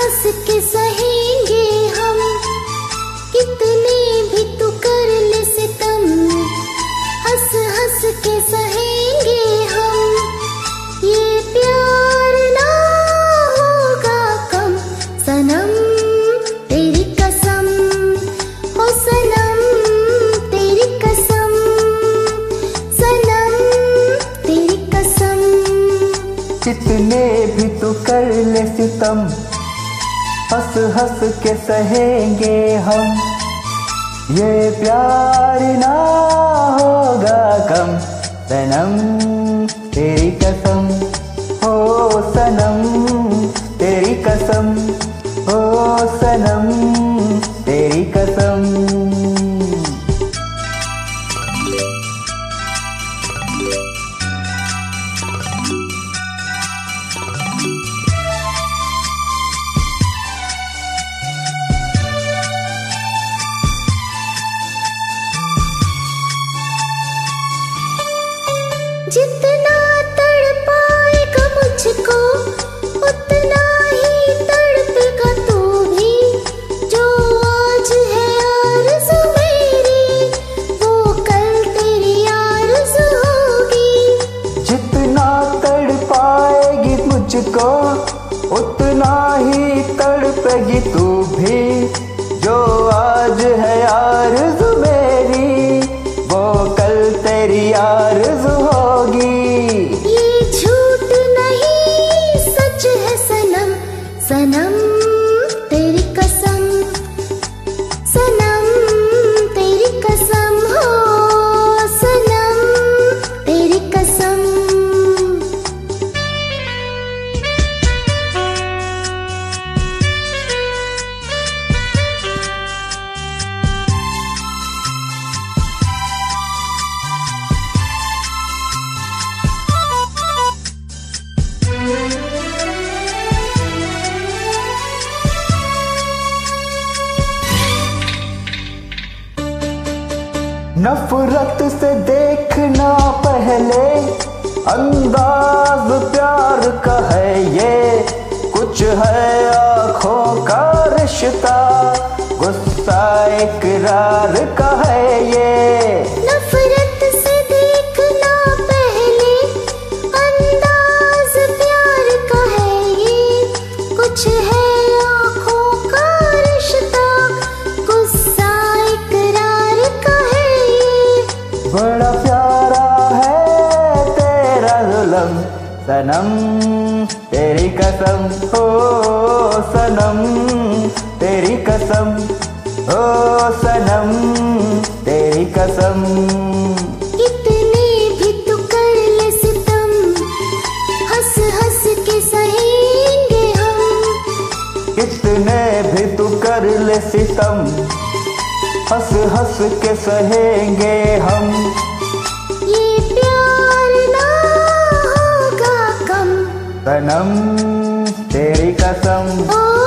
हंस के सहेंगे हम। कितने भी तू कर ले सितम। हंस हंस के सहेंगे हम। ये प्यार ना होगा कम। सनम, तेरी कसम। हो सनम, तेरी कसम। सनम, तेरी कसम। कितने भी तू कर ले सितम। हंस हंस के सहेंगे हम। ये प्यार ना होगा कम सनम तेरी कसम। आरज़ू होगी नफरत से देखना पहले, अंदाज प्यार का है ये। कुछ है आँखों का रिश्ता, गुस्सा इकरार का है ये। बड़ा प्यारा है तेरा जुलम। सनम तेरी कसम हो सनम तेरी कसम हो सनम तेरी कसम। कितने भी तू कर ले सितम हंस हंस के सहेंगे हम। कितने भी तू कर ले सितम हंस हंस के सहेंगे हम। ये प्यार ना होगा कम। सनम तेरी कसम। ओ